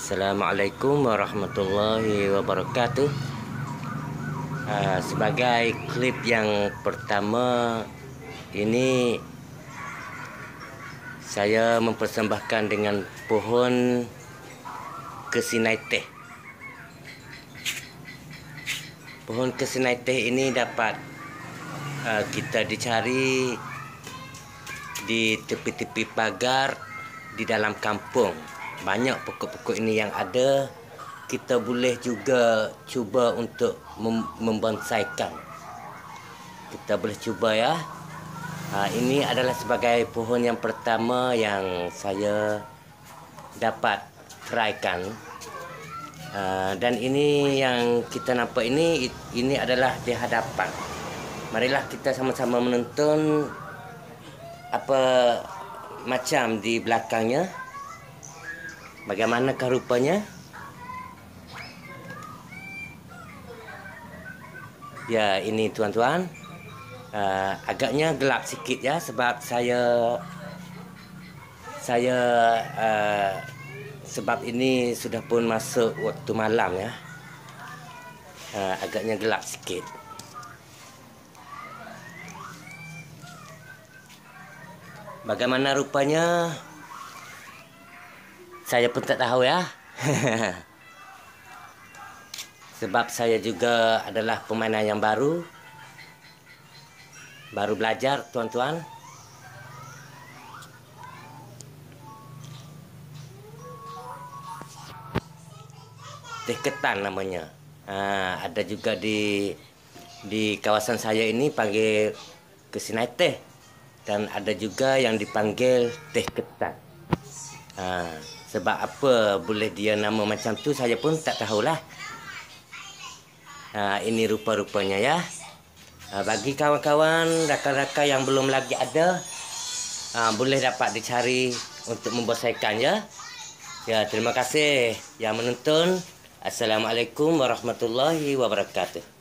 Assalamualaikum warahmatullahi wabarakatuh. Uh, sebagai klip yang pertama ini saya mempersembahkan dengan pohon kesinai teh. Pohon kesinai teh ini dapat uh, kita dicari di tepi-tepi pagar di dalam kampung banyak pokok-pokok ini yang ada. Kita boleh juga cuba untuk mem membonsaikan. Kita boleh cuba ya. Ha, ini adalah sebagai pohon yang pertama yang saya dapat traikan uh, dan ini yang kita nampak ini ini adalah di hadapan. Marilah kita sama-sama menonton apa macam di belakangnya Bagaimanakah rupanya? Ya, ini tuan-tuan. Uh, agaknya gelap sikit ya sebab saya saya uh, sebab ini sudah pun masuk waktu malam ya. Uh, agaknya gelap sikit. Bagaimana rupanya? Saya pun tak tahu ya. Sebab saya juga adalah pemainan yang baru. Baru belajar, tuan-tuan. Teh ketan namanya. Ha, ada juga di di kawasan saya ini panggil kesinai teh. Dan ada juga yang dipanggil teh ketan. Ha, sebab apa boleh dia nama macam tu saya pun tak tahulah. Ha, ini rupa-rupanya ya. Ha, bagi kawan-kawan, rakan-rakan yang belum lagi ada, ha, boleh dapat dicari untuk membosaikan ya. Ya, terima kasih yang menonton. Assalamualaikum warahmatullahi wabarakatuh.